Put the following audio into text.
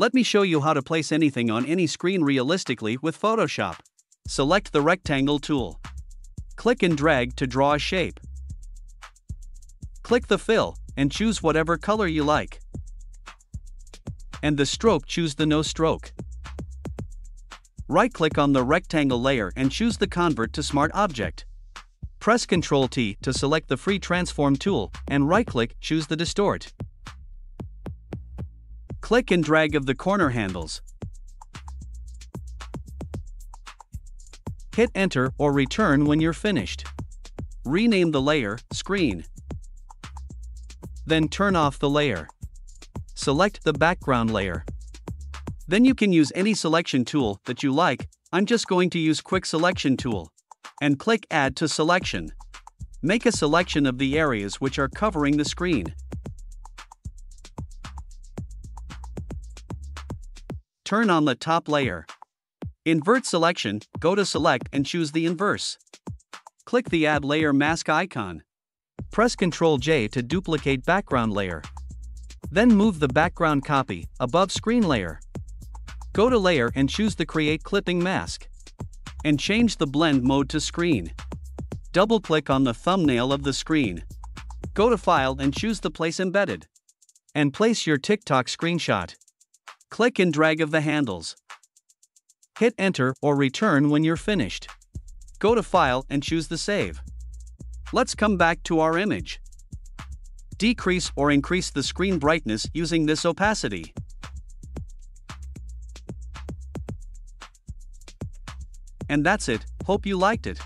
Let me show you how to place anything on any screen realistically with Photoshop. Select the rectangle tool. Click and drag to draw a shape. Click the fill and choose whatever color you like. And the stroke choose the no stroke. Right click on the rectangle layer and choose the convert to smart object. Press Ctrl T to select the free transform tool and right click choose the distort. Click and drag of the corner handles. Hit enter or return when you're finished. Rename the layer, screen. Then turn off the layer. Select the background layer. Then you can use any selection tool that you like, I'm just going to use quick selection tool. And click add to selection. Make a selection of the areas which are covering the screen. Turn on the top layer. Invert selection, go to select and choose the inverse. Click the add layer mask icon. Press Ctrl J to duplicate background layer. Then move the background copy above screen layer. Go to layer and choose the create clipping mask. And change the blend mode to screen. Double click on the thumbnail of the screen. Go to file and choose the place embedded. And place your TikTok screenshot. Click and drag of the handles. Hit enter or return when you're finished. Go to file and choose the save. Let's come back to our image. Decrease or increase the screen brightness using this opacity. And that's it, hope you liked it.